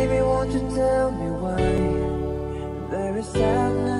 Baby, won't you tell me why there is sadness?